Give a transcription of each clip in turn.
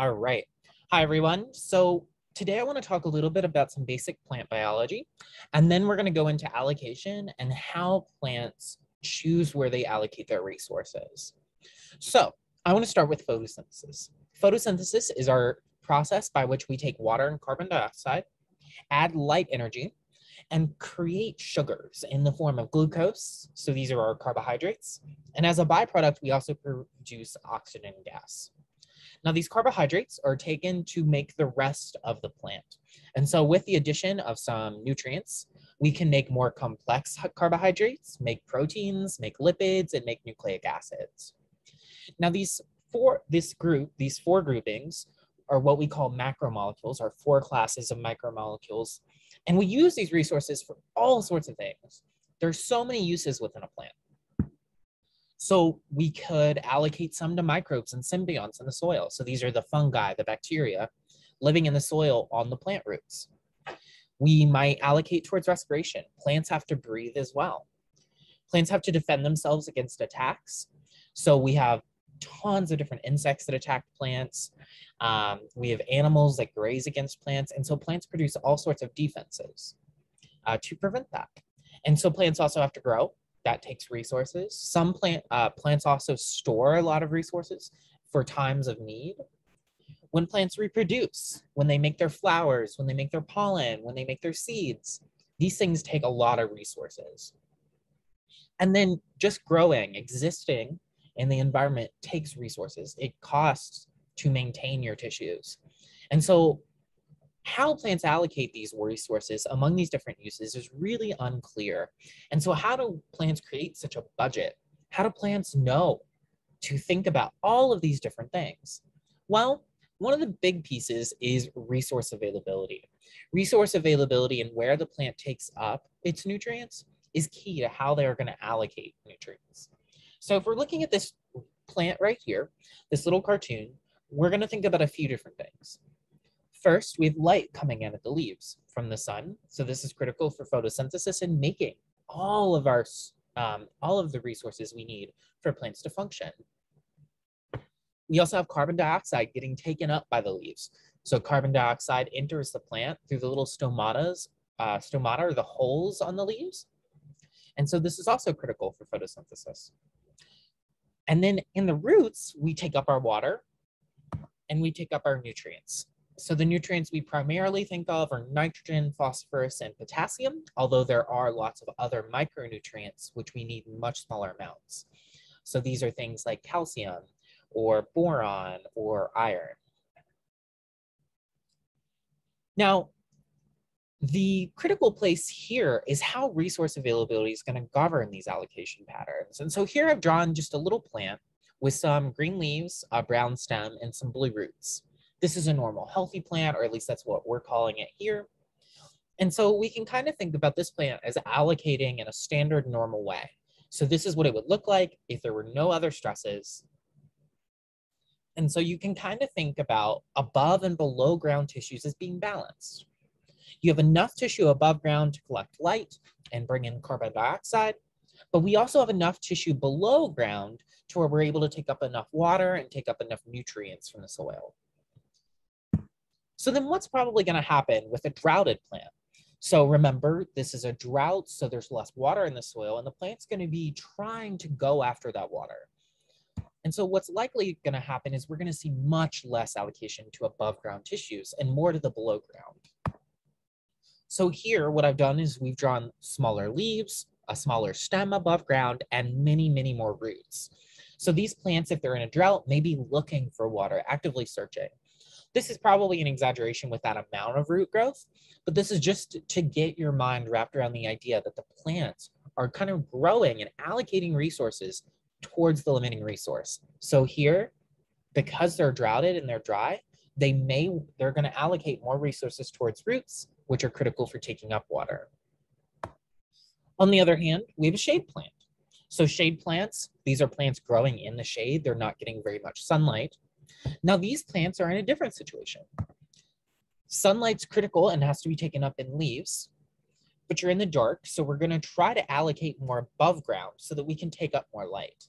All right. Hi, everyone. So today I want to talk a little bit about some basic plant biology, and then we're going to go into allocation and how plants choose where they allocate their resources. So I want to start with photosynthesis. Photosynthesis is our process by which we take water and carbon dioxide, add light energy, and create sugars in the form of glucose. So these are our carbohydrates. And as a byproduct, we also produce oxygen gas. Now, these carbohydrates are taken to make the rest of the plant. And so, with the addition of some nutrients, we can make more complex carbohydrates, make proteins, make lipids, and make nucleic acids. Now, these four, this group, these four groupings are what we call macromolecules, are four classes of micromolecules. And we use these resources for all sorts of things. There's so many uses within a plant. So we could allocate some to microbes and symbionts in the soil. So these are the fungi, the bacteria living in the soil on the plant roots. We might allocate towards respiration. Plants have to breathe as well. Plants have to defend themselves against attacks. So we have tons of different insects that attack plants. Um, we have animals that graze against plants. And so plants produce all sorts of defenses uh, to prevent that. And so plants also have to grow that takes resources. Some plant uh, plants also store a lot of resources for times of need. When plants reproduce, when they make their flowers, when they make their pollen, when they make their seeds, these things take a lot of resources. And then just growing, existing in the environment takes resources. It costs to maintain your tissues. And so how plants allocate these resources among these different uses is really unclear. And so how do plants create such a budget? How do plants know to think about all of these different things? Well, one of the big pieces is resource availability. Resource availability and where the plant takes up its nutrients is key to how they are going to allocate nutrients. So if we're looking at this plant right here, this little cartoon, we're going to think about a few different things. First, we have light coming in at the leaves from the sun. So this is critical for photosynthesis and making all of our um, all of the resources we need for plants to function. We also have carbon dioxide getting taken up by the leaves. So carbon dioxide enters the plant through the little stomatas. Uh, stomata are the holes on the leaves. And so this is also critical for photosynthesis. And then in the roots, we take up our water and we take up our nutrients. So the nutrients we primarily think of are nitrogen, phosphorus, and potassium, although there are lots of other micronutrients which we need in much smaller amounts. So these are things like calcium or boron or iron. Now, the critical place here is how resource availability is going to govern these allocation patterns. And so here I've drawn just a little plant with some green leaves, a brown stem, and some blue roots this is a normal healthy plant, or at least that's what we're calling it here. And so we can kind of think about this plant as allocating in a standard normal way. So this is what it would look like if there were no other stresses. And so you can kind of think about above and below ground tissues as being balanced. You have enough tissue above ground to collect light and bring in carbon dioxide, but we also have enough tissue below ground to where we're able to take up enough water and take up enough nutrients from the soil. So then what's probably going to happen with a droughted plant? So remember, this is a drought, so there's less water in the soil, and the plant's going to be trying to go after that water. And so what's likely going to happen is we're going to see much less allocation to above ground tissues and more to the below ground. So here, what I've done is we've drawn smaller leaves, a smaller stem above ground, and many, many more roots. So these plants, if they're in a drought, may be looking for water, actively searching. This is probably an exaggeration with that amount of root growth, but this is just to get your mind wrapped around the idea that the plants are kind of growing and allocating resources towards the limiting resource. So here, because they're droughted and they're dry, they may they're going to allocate more resources towards roots, which are critical for taking up water. On the other hand, we have a shade plant. So shade plants, these are plants growing in the shade. They're not getting very much sunlight. Now these plants are in a different situation. Sunlight's critical and has to be taken up in leaves, but you're in the dark, so we're gonna try to allocate more above ground so that we can take up more light.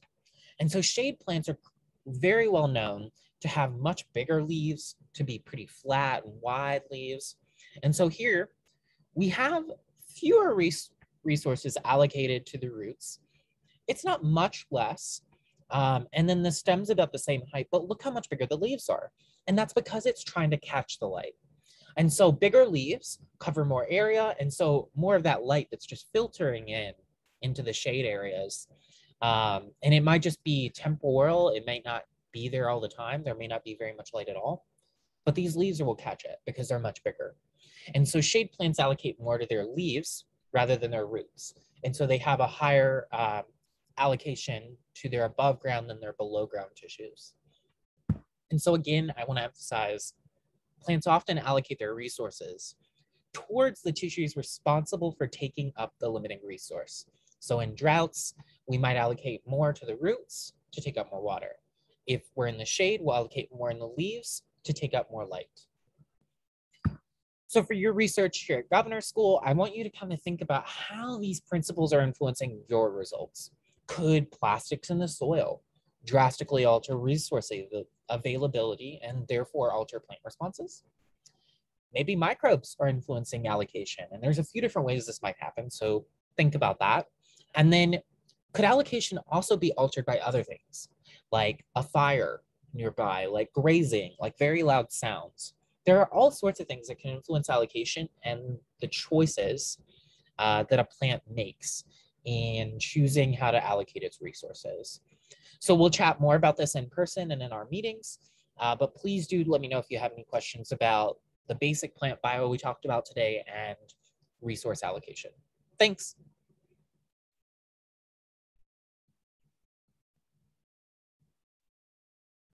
And so shade plants are very well known to have much bigger leaves, to be pretty flat and wide leaves. And so here we have fewer res resources allocated to the roots. It's not much less. Um, and then the stem's about the same height, but look how much bigger the leaves are. And that's because it's trying to catch the light. And so bigger leaves cover more area. And so more of that light that's just filtering in into the shade areas. Um, and it might just be temporal. It might not be there all the time. There may not be very much light at all, but these leaves will catch it because they're much bigger. And so shade plants allocate more to their leaves rather than their roots. And so they have a higher um, allocation to their above ground than their below ground tissues. And so again, I wanna emphasize, plants often allocate their resources towards the tissues responsible for taking up the limiting resource. So in droughts, we might allocate more to the roots to take up more water. If we're in the shade, we'll allocate more in the leaves to take up more light. So for your research here at Governor School, I want you to kind of think about how these principles are influencing your results. Could plastics in the soil drastically alter resource availability and therefore alter plant responses? Maybe microbes are influencing allocation, and there's a few different ways this might happen, so think about that. And then could allocation also be altered by other things, like a fire nearby, like grazing, like very loud sounds? there are all sorts of things that can influence allocation and the choices uh, that a plant makes in choosing how to allocate its resources. So we'll chat more about this in person and in our meetings, uh, but please do let me know if you have any questions about the basic plant bio we talked about today and resource allocation. Thanks.